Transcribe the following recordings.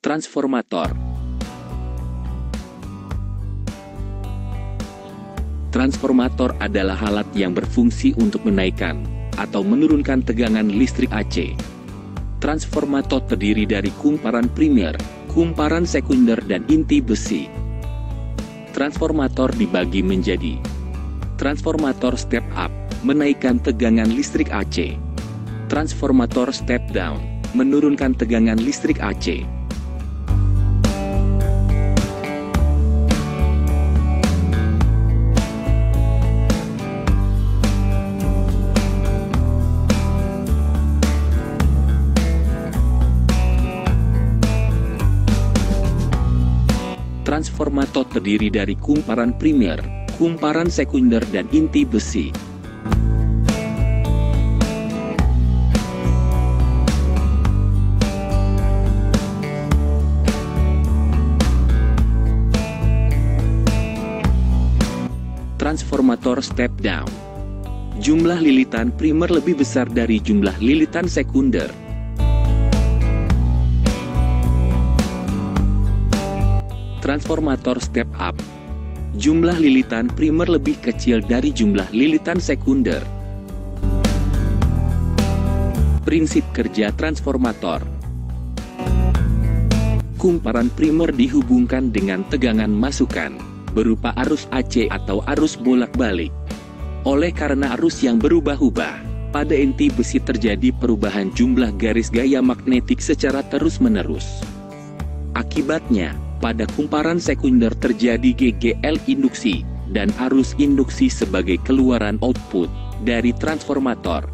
Transformator Transformator adalah alat yang berfungsi untuk menaikkan atau menurunkan tegangan listrik AC. Transformator terdiri dari kumparan primer, kumparan sekunder dan inti besi. Transformator dibagi menjadi Transformator step up, menaikkan tegangan listrik AC. Transformator step down, menurunkan tegangan listrik AC. Transformator terdiri dari kumparan primer, kumparan sekunder dan inti besi. Transformator step down. Jumlah lilitan primer lebih besar dari jumlah lilitan sekunder. Transformator step up. Jumlah lilitan primer lebih kecil dari jumlah lilitan sekunder. Prinsip kerja transformator Kumparan primer dihubungkan dengan tegangan masukan, berupa arus AC atau arus bolak-balik. Oleh karena arus yang berubah-ubah, pada inti besi terjadi perubahan jumlah garis gaya magnetik secara terus-menerus. Akibatnya, pada kumparan sekunder terjadi GGL induksi, dan arus induksi sebagai keluaran output dari transformator.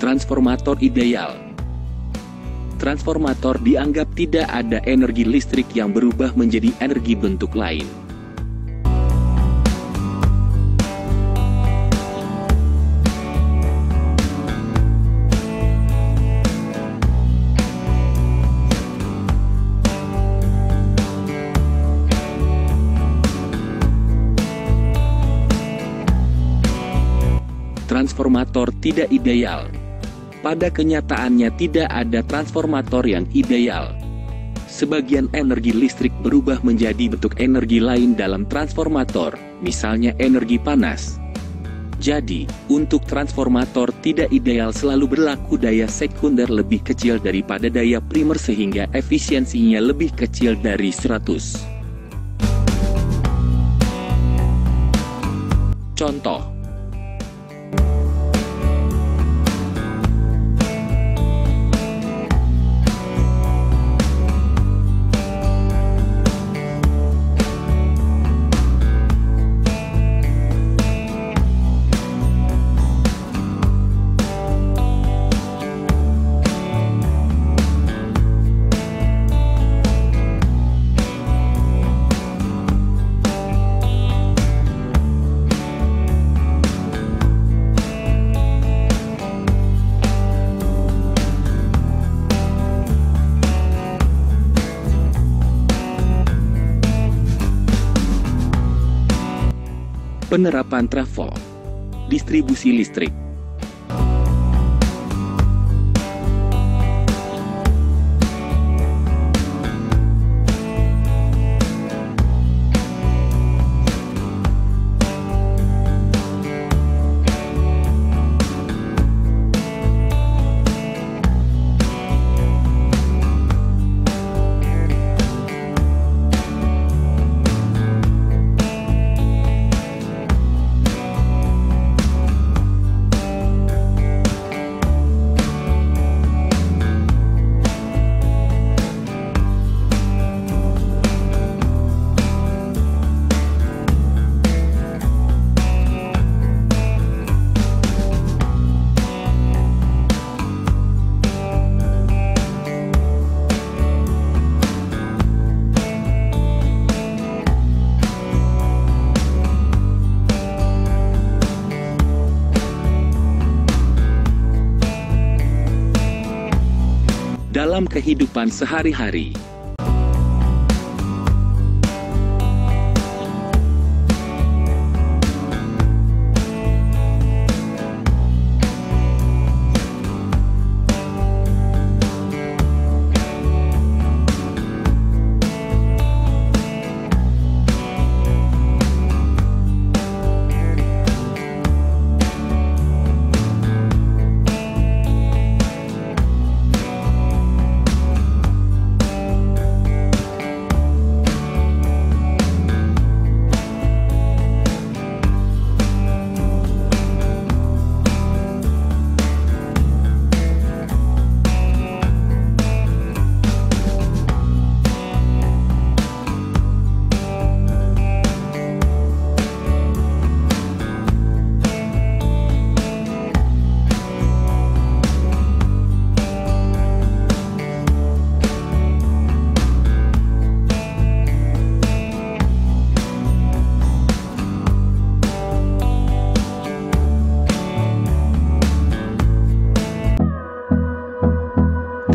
Transformator ideal Transformator dianggap tidak ada energi listrik yang berubah menjadi energi bentuk lain. Transformator tidak ideal. Pada kenyataannya tidak ada transformator yang ideal. Sebagian energi listrik berubah menjadi bentuk energi lain dalam transformator, misalnya energi panas. Jadi, untuk transformator tidak ideal selalu berlaku daya sekunder lebih kecil daripada daya primer sehingga efisiensinya lebih kecil dari 100. Contoh Penerapan trafo Distribusi listrik dalam kehidupan sehari-hari.